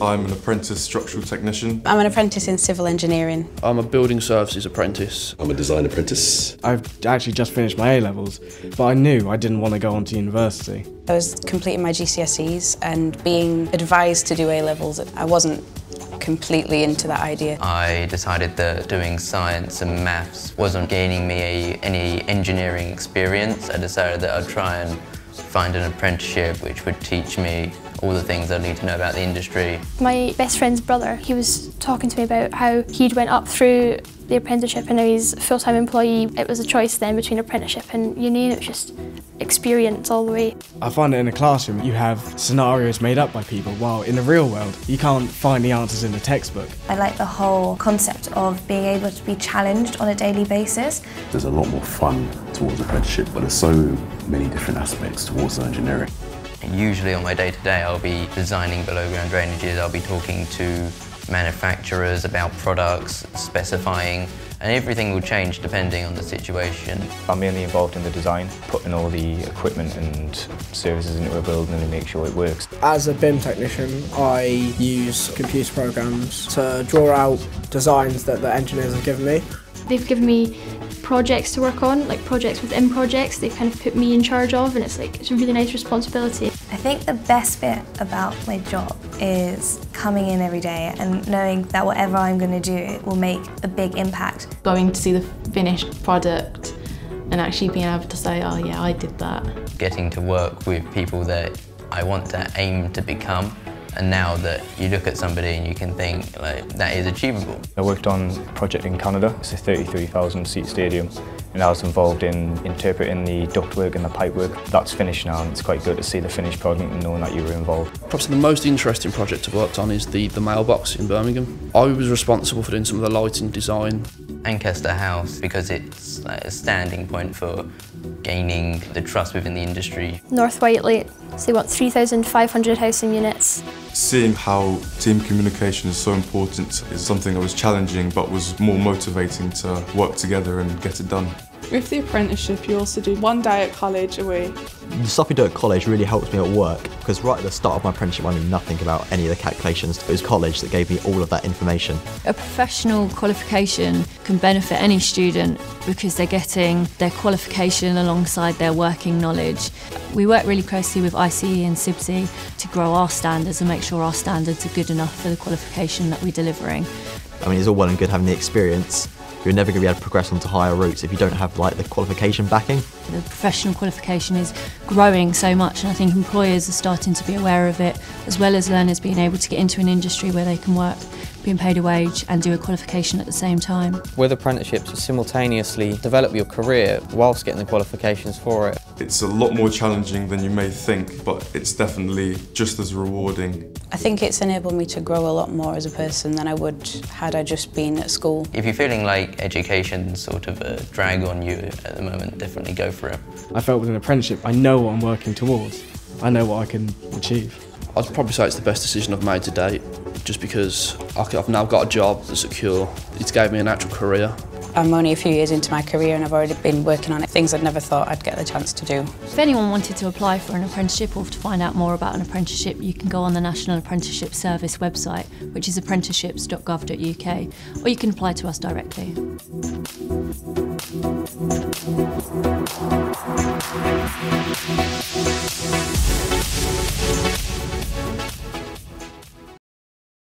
I'm an apprentice structural technician. I'm an apprentice in civil engineering. I'm a building services apprentice. I'm a design apprentice. I've actually just finished my A-levels, but I knew I didn't want to go on to university. I was completing my GCSEs and being advised to do A-levels, I wasn't completely into that idea. I decided that doing science and maths wasn't gaining me a, any engineering experience. I decided that I'd try and find an apprenticeship which would teach me all the things I need to know about the industry. My best friend's brother, he was talking to me about how he'd went up through the apprenticeship and now he's a full-time employee. It was a choice then between apprenticeship and uni and it was just experience all the way. I find that in a classroom you have scenarios made up by people, while in the real world you can't find the answers in the textbook. I like the whole concept of being able to be challenged on a daily basis. There's a lot more fun towards apprenticeship, but there's so many different aspects towards engineering. Usually on my day-to-day -day, I'll be designing below ground drainages, I'll be talking to manufacturers about products, specifying and everything will change depending on the situation. I'm mainly involved in the design, putting all the equipment and services into a building and make sure it works. As a BIM technician, I use computer programs to draw out designs that the engineers have given me. They've given me projects to work on, like projects within projects they've kind of put me in charge of and it's like it's a really nice responsibility. I think the best bit about my job is coming in every day and knowing that whatever I'm going to do will make a big impact. Going to see the finished product and actually being able to say, oh yeah, I did that. Getting to work with people that I want to aim to become and now that you look at somebody and you can think like that is achievable. I worked on a project in Canada, it's a 33,000 seat stadium and I was involved in interpreting the ductwork and the pipework. That's finished now and it's quite good to see the finished product and knowing that you were involved. Probably the most interesting project I've worked on is the, the mailbox in Birmingham. I was responsible for doing some of the lighting design. Ancaster House because it's like a standing point for gaining the trust within the industry. North Whiteley, so they want 3,500 housing units. Seeing how team communication is so important is something that was challenging but was more motivating to work together and get it done. With the apprenticeship you also do one day at college a week. The stuff we do at college really helps me at work because right at the start of my apprenticeship I knew nothing about any of the calculations. It was college that gave me all of that information. A professional qualification can benefit any student because they're getting their qualification alongside their working knowledge. We work really closely with ICE and CIBSE to grow our standards and make sure our standards are good enough for the qualification that we're delivering. I mean, it's all well and good having the experience, you're never going to be able to progress onto higher routes if you don't have like the qualification backing. The professional qualification is growing so much and I think employers are starting to be aware of it as well as learners being able to get into an industry where they can work being paid a wage and do a qualification at the same time. With apprenticeships you simultaneously develop your career whilst getting the qualifications for it. It's a lot more challenging than you may think but it's definitely just as rewarding. I think it's enabled me to grow a lot more as a person than I would had I just been at school. If you're feeling like education's sort of a drag on you at the moment, definitely go for it. I felt with an apprenticeship, I know what I'm working towards. I know what I can achieve. I'd probably say it's the best decision I've made to date, just because I've now got a job that's secure. It's gave me a natural career. I'm only a few years into my career and I've already been working on it, things I'd never thought I'd get the chance to do. If anyone wanted to apply for an apprenticeship or to find out more about an apprenticeship, you can go on the National Apprenticeship Service website, which is apprenticeships.gov.uk, or you can apply to us directly.